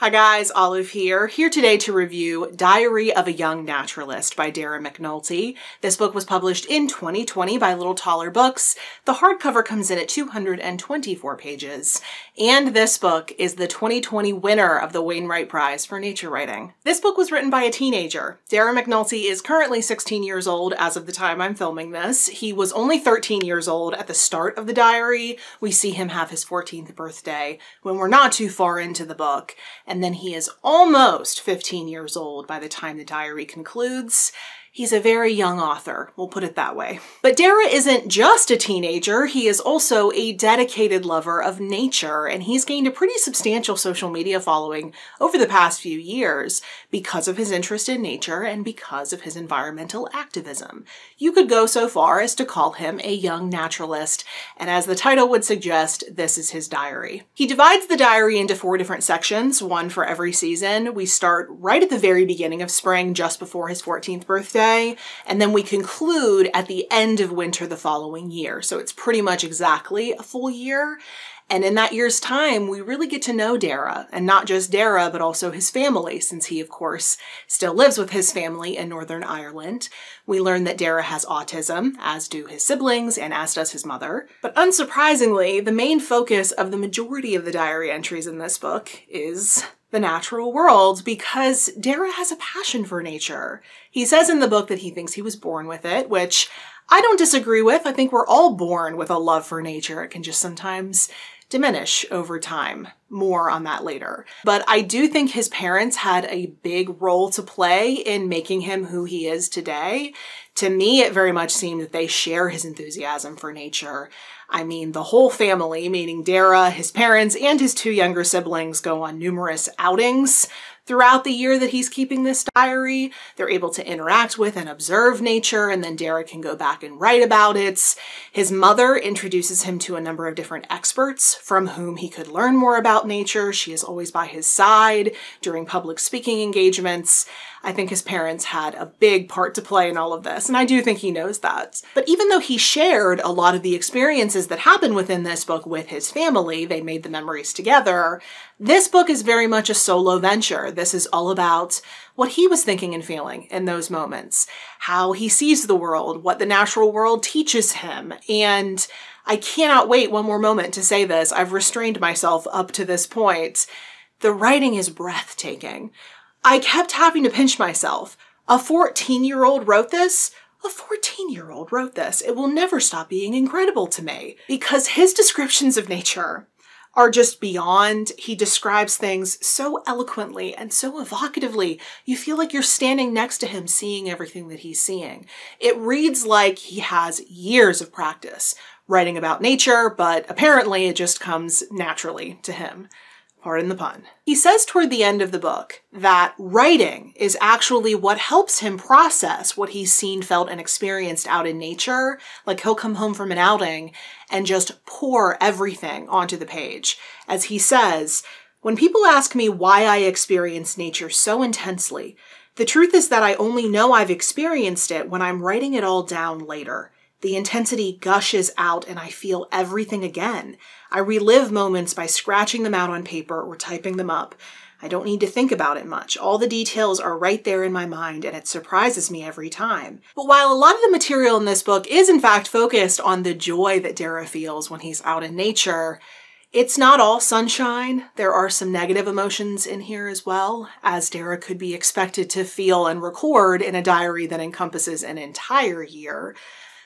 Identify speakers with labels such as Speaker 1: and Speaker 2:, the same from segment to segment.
Speaker 1: Hi guys, Olive here, here today to review Diary of a Young Naturalist by Dara McAnulty. This book was published in 2020 by Little Toller Books. The hardcover comes in at 224 pages, and this book is the 2020 winner of the Wainwright Prize for Nature Writing. This book was written by a teenager. Dara McAnulty is currently 16 years old as of the time I'm filming this. He was only 13 years old at the start of the diary. We see him have his 14th birthday when we're not too far into the book and then he is almost 15 years old by the time the diary concludes. He's a very young author, we'll put it that way. But Dara isn't just a teenager, he is also a dedicated lover of nature, and he's gained a pretty substantial social media following over the past few years because of his interest in nature and because of his environmental activism. You could go so far as to call him a young naturalist, and as the title would suggest, this is his diary. He divides the diary into four different sections, one for every season. We start right at the very beginning of spring, just before his 14th birthday, and then we conclude at the end of winter the following year. So it's pretty much exactly a full year. And in that year's time, we really get to know Dara, and not just Dara, but also his family, since he, of course, still lives with his family in Northern Ireland. We learn that Dara has autism, as do his siblings, and as does his mother. But unsurprisingly, the main focus of the majority of the diary entries in this book is the natural world because Dara has a passion for nature. He says in the book that he thinks he was born with it, which I don't disagree with. I think we're all born with a love for nature. It can just sometimes diminish over time. More on that later. But I do think his parents had a big role to play in making him who he is today. To me, it very much seemed that they share his enthusiasm for nature. I mean, the whole family, meaning Dara, his parents, and his two younger siblings, go on numerous outings throughout the year that he's keeping this diary. They're able to interact with and observe nature, and then Dara can go back and write about it. His mother introduces him to a number of different experts from whom he could learn more about nature. She is always by his side during public speaking engagements. I think his parents had a big part to play in all of this, and I do think he knows that. But even though he shared a lot of the experiences that happen within this book with his family, they made the memories together, this book is very much a solo venture. This is all about what he was thinking and feeling in those moments, how he sees the world, what the natural world teaches him. And I cannot wait one more moment to say this. I've restrained myself up to this point. The writing is breathtaking. I kept having to pinch myself. A 14 year old wrote this? A 14 year old wrote this. It will never stop being incredible to me because his descriptions of nature are just beyond. He describes things so eloquently and so evocatively. You feel like you're standing next to him seeing everything that he's seeing. It reads like he has years of practice writing about nature, but apparently it just comes naturally to him. Pardon the pun. He says toward the end of the book that writing is actually what helps him process what he's seen, felt, and experienced out in nature. Like he'll come home from an outing and just pour everything onto the page. As he says, when people ask me why I experience nature so intensely, the truth is that I only know I've experienced it when I'm writing it all down later. The intensity gushes out and I feel everything again. I relive moments by scratching them out on paper or typing them up. I don't need to think about it much. All the details are right there in my mind and it surprises me every time. But while a lot of the material in this book is in fact focused on the joy that Dara feels when he's out in nature, it's not all sunshine. There are some negative emotions in here as well, as Dara could be expected to feel and record in a diary that encompasses an entire year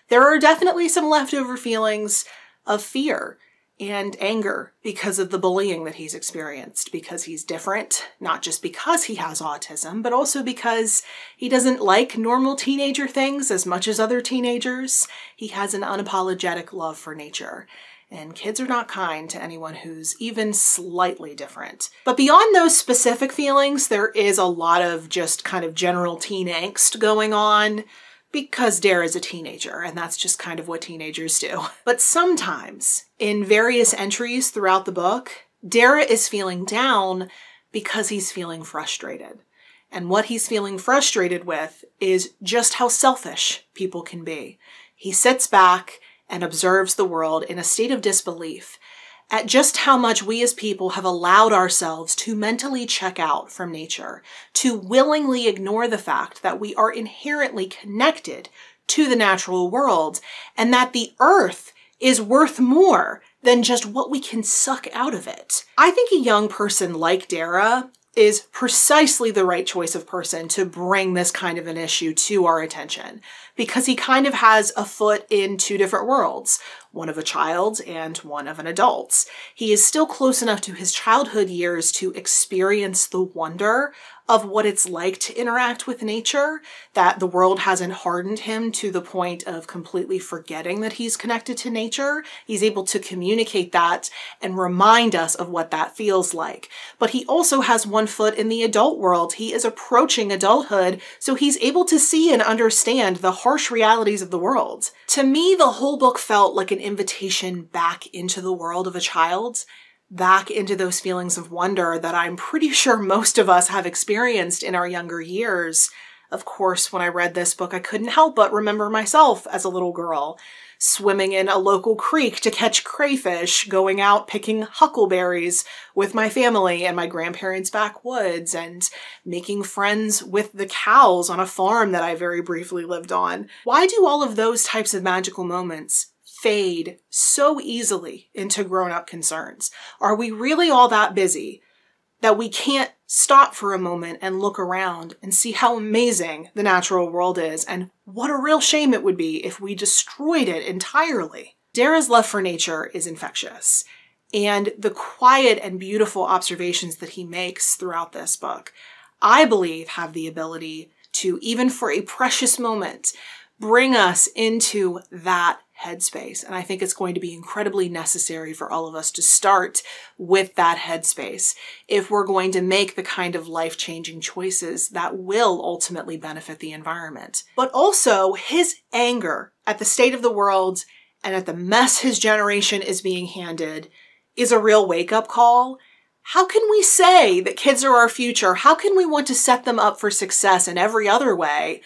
Speaker 1: there are definitely some leftover feelings of fear and anger because of the bullying that he's experienced, because he's different, not just because he has autism, but also because he doesn't like normal teenager things as much as other teenagers. He has an unapologetic love for nature. And kids are not kind to anyone who's even slightly different. But beyond those specific feelings, there is a lot of just kind of general teen angst going on because Dara is a teenager, and that's just kind of what teenagers do. But sometimes, in various entries throughout the book, Dara is feeling down because he's feeling frustrated. And what he's feeling frustrated with is just how selfish people can be. He sits back and observes the world in a state of disbelief at just how much we as people have allowed ourselves to mentally check out from nature, to willingly ignore the fact that we are inherently connected to the natural world and that the earth is worth more than just what we can suck out of it. I think a young person like Dara is precisely the right choice of person to bring this kind of an issue to our attention because he kind of has a foot in two different worlds, one of a child and one of an adult. He is still close enough to his childhood years to experience the wonder of what it's like to interact with nature, that the world hasn't hardened him to the point of completely forgetting that he's connected to nature. He's able to communicate that and remind us of what that feels like. But he also has one foot in the adult world. He is approaching adulthood, so he's able to see and understand the harsh realities of the world. To me, the whole book felt like an invitation back into the world of a child back into those feelings of wonder that I'm pretty sure most of us have experienced in our younger years. Of course, when I read this book, I couldn't help but remember myself as a little girl, swimming in a local creek to catch crayfish, going out picking huckleberries with my family and my grandparents' backwoods, and making friends with the cows on a farm that I very briefly lived on. Why do all of those types of magical moments fade so easily into grown up concerns? Are we really all that busy that we can't stop for a moment and look around and see how amazing the natural world is and what a real shame it would be if we destroyed it entirely? Dara's love for nature is infectious. And the quiet and beautiful observations that he makes throughout this book, I believe, have the ability to, even for a precious moment, bring us into that headspace. And I think it's going to be incredibly necessary for all of us to start with that headspace if we're going to make the kind of life changing choices that will ultimately benefit the environment. But also his anger at the state of the world and at the mess his generation is being handed is a real wake up call. How can we say that kids are our future? How can we want to set them up for success in every other way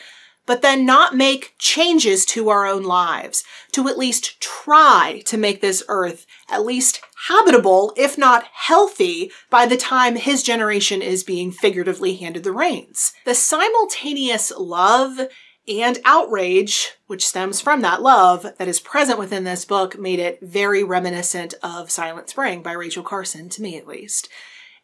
Speaker 1: but then not make changes to our own lives, to at least try to make this earth at least habitable, if not healthy, by the time his generation is being figuratively handed the reins. The simultaneous love and outrage, which stems from that love that is present within this book, made it very reminiscent of Silent Spring by Rachel Carson, to me at least.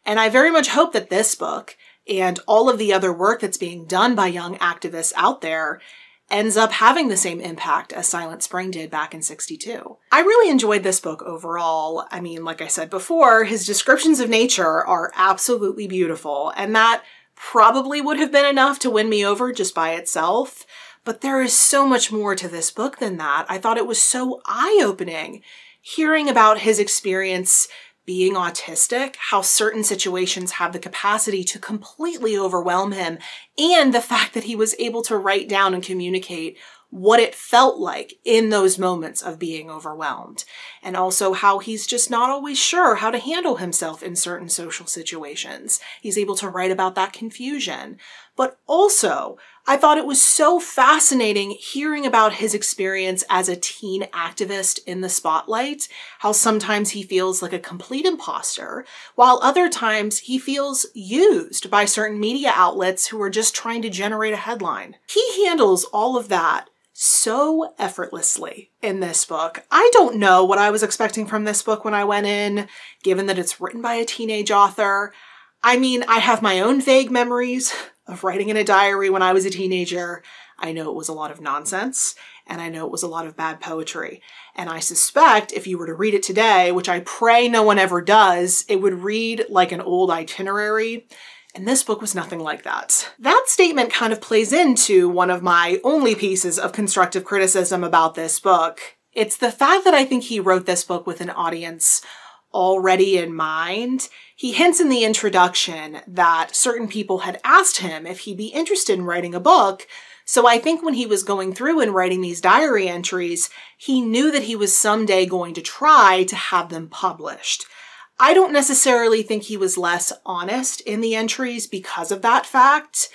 Speaker 1: And I very much hope that this book and all of the other work that's being done by young activists out there ends up having the same impact as Silent Spring did back in 62. I really enjoyed this book overall. I mean, like I said before, his descriptions of nature are absolutely beautiful, and that probably would have been enough to win me over just by itself. But there is so much more to this book than that. I thought it was so eye opening hearing about his experience being autistic, how certain situations have the capacity to completely overwhelm him, and the fact that he was able to write down and communicate what it felt like in those moments of being overwhelmed. And also how he's just not always sure how to handle himself in certain social situations. He's able to write about that confusion. But also I thought it was so fascinating hearing about his experience as a teen activist in the spotlight, how sometimes he feels like a complete imposter, while other times he feels used by certain media outlets who are just trying to generate a headline. He handles all of that so effortlessly in this book. I don't know what I was expecting from this book when I went in, given that it's written by a teenage author. I mean, I have my own vague memories of writing in a diary when I was a teenager. I know it was a lot of nonsense and I know it was a lot of bad poetry. And I suspect if you were to read it today, which I pray no one ever does, it would read like an old itinerary. And this book was nothing like that. That statement kind of plays into one of my only pieces of constructive criticism about this book. It's the fact that I think he wrote this book with an audience already in mind. He hints in the introduction that certain people had asked him if he'd be interested in writing a book. So I think when he was going through and writing these diary entries, he knew that he was someday going to try to have them published. I don't necessarily think he was less honest in the entries because of that fact,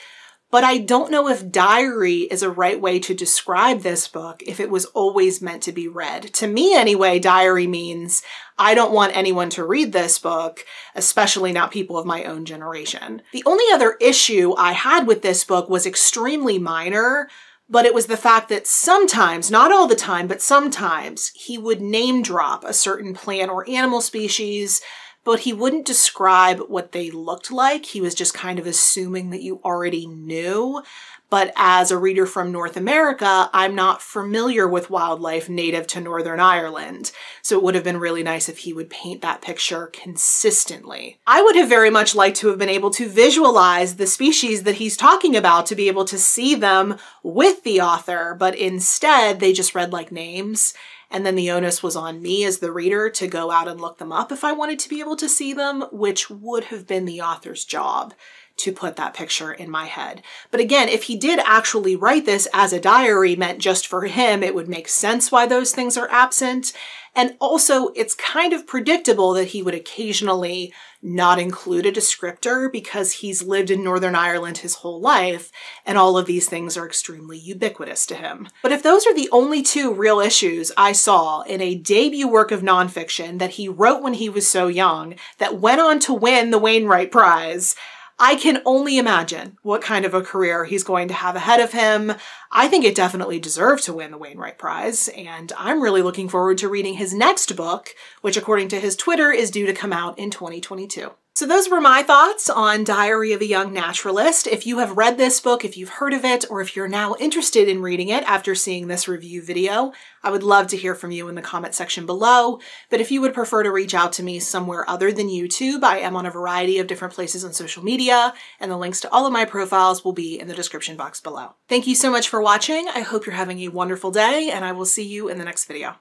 Speaker 1: but I don't know if diary is a right way to describe this book if it was always meant to be read. To me, anyway, diary means I don't want anyone to read this book, especially not people of my own generation. The only other issue I had with this book was extremely minor, but it was the fact that sometimes, not all the time, but sometimes, he would name drop a certain plant or animal species but he wouldn't describe what they looked like. He was just kind of assuming that you already knew. But as a reader from North America, I'm not familiar with wildlife native to Northern Ireland. So it would have been really nice if he would paint that picture consistently. I would have very much liked to have been able to visualize the species that he's talking about to be able to see them with the author, but instead they just read like names and then the onus was on me as the reader to go out and look them up if I wanted to be able to see them, which would have been the author's job to put that picture in my head. But again, if he did actually write this as a diary meant just for him, it would make sense why those things are absent. And also, it's kind of predictable that he would occasionally not include a descriptor because he's lived in Northern Ireland his whole life, and all of these things are extremely ubiquitous to him. But if those are the only two real issues I saw in a debut work of nonfiction that he wrote when he was so young, that went on to win the Wainwright Prize, I can only imagine what kind of a career he's going to have ahead of him. I think it definitely deserved to win the Wainwright Prize, and I'm really looking forward to reading his next book, which according to his Twitter is due to come out in 2022. So those were my thoughts on Diary of a Young Naturalist. If you have read this book, if you've heard of it, or if you're now interested in reading it after seeing this review video, I would love to hear from you in the comment section below. But if you would prefer to reach out to me somewhere other than YouTube, I am on a variety of different places on social media, and the links to all of my profiles will be in the description box below. Thank you so much for watching. I hope you're having a wonderful day, and I will see you in the next video.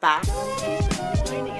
Speaker 1: Bye.